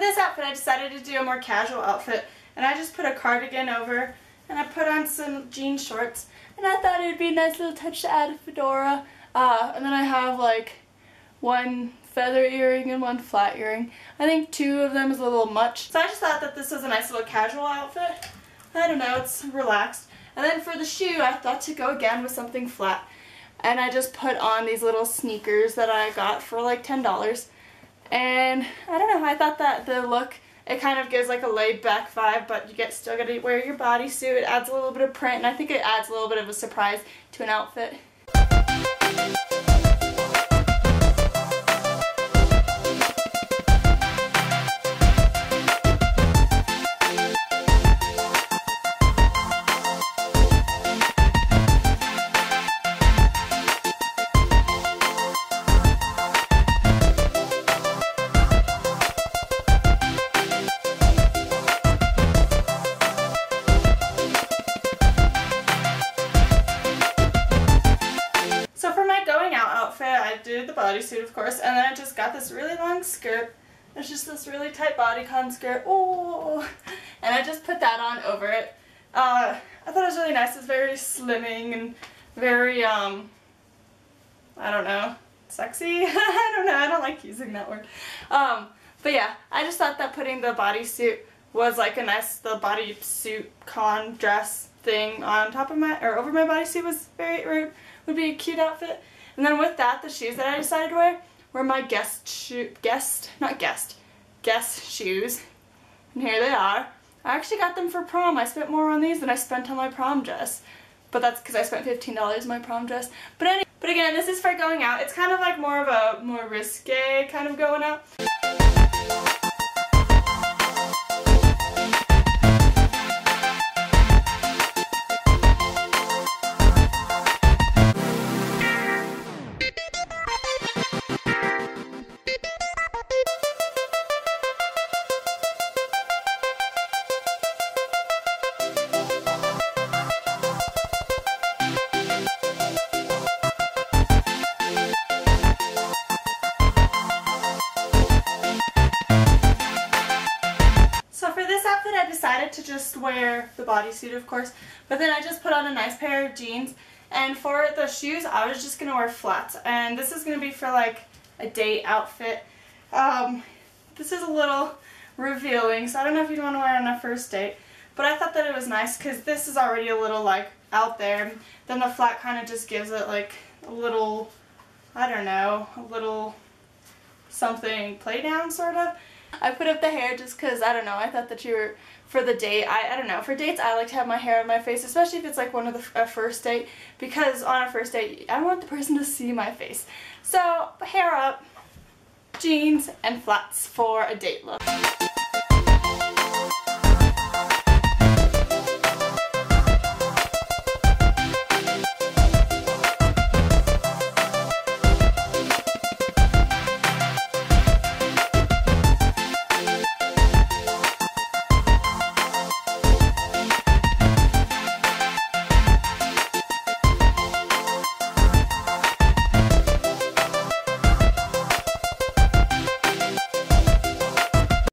decided to do a more casual outfit and I just put a cardigan over and I put on some jean shorts and I thought it would be a nice little touch to add a fedora. Uh, and then I have like one feather earring and one flat earring. I think two of them is a little much. So I just thought that this was a nice little casual outfit. I don't know, it's relaxed. And then for the shoe, I thought to go again with something flat. And I just put on these little sneakers that I got for like $10. And I don't know, I thought that the look, it kind of gives like a laid back vibe, but you get still gotta wear your bodysuit. It adds a little bit of print, and I think it adds a little bit of a surprise to an outfit. Did the bodysuit, of course, and then I just got this really long skirt. It's just this really tight bodycon skirt. Oh, and I just put that on over it. Uh, I thought it was really nice. It's very slimming and very, um, I don't know, sexy? I don't know. I don't like using that word. Um, but yeah, I just thought that putting the bodysuit was like a nice, the bodysuit con dress thing on top of my, or over my bodysuit was very, would be a cute outfit. And then with that, the shoes that I decided to wear were my guest shoe, guest, not guest, guest shoes. And here they are. I actually got them for prom. I spent more on these than I spent on my prom dress. But that's because I spent $15 on my prom dress. But anyway, but again, this is for going out. It's kind of like more of a more risque kind of going out. Just wear the bodysuit, of course, but then I just put on a nice pair of jeans. And for the shoes, I was just going to wear flats. And this is going to be for like a date outfit. Um, this is a little revealing, so I don't know if you'd want to wear it on a first date. But I thought that it was nice because this is already a little like out there. Then the flat kind of just gives it like a little, I don't know, a little something play down sort of. I put up the hair just because, I don't know, I thought that you were, for the date, I, I don't know, for dates I like to have my hair on my face, especially if it's like one of the, a first date, because on a first date, I want the person to see my face. So, hair up, jeans, and flats for a date look.